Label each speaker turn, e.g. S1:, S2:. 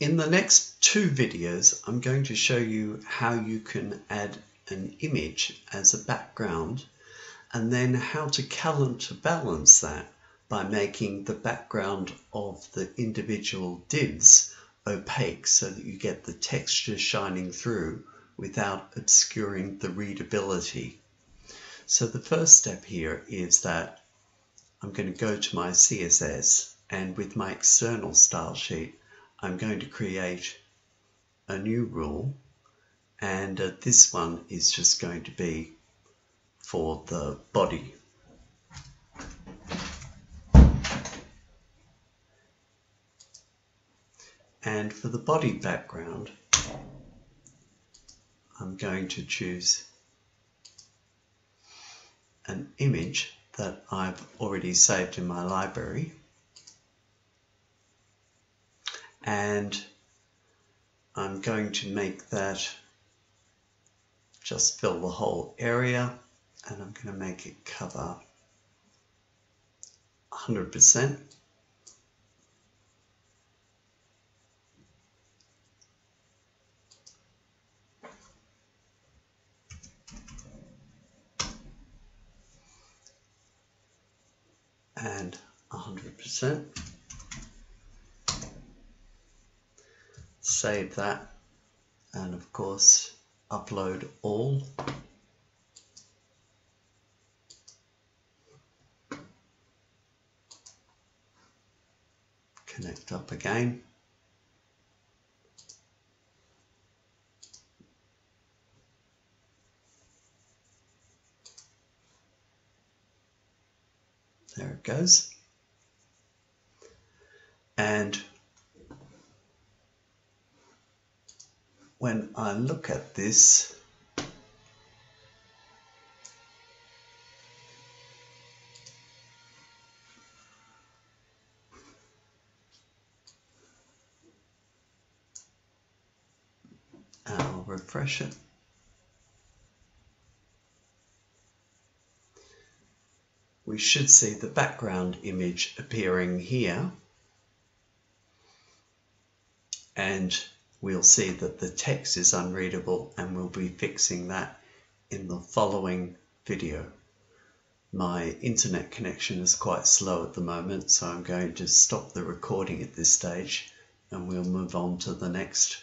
S1: In the next two videos, I'm going to show you how you can add an image as a background and then how to counterbalance that by making the background of the individual divs opaque so that you get the texture shining through without obscuring the readability. So the first step here is that I'm going to go to my CSS and with my external style sheet I'm going to create a new rule and uh, this one is just going to be for the body. And for the body background, I'm going to choose an image that I've already saved in my library and I'm going to make that just fill the whole area and I'm going to make it cover 100%. and 100%. Save that and of course upload all connect up again. There it goes. And when I look at this, I'll refresh it. We should see the background image appearing here and we'll see that the text is unreadable and we'll be fixing that in the following video. My internet connection is quite slow at the moment so I'm going to stop the recording at this stage and we'll move on to the next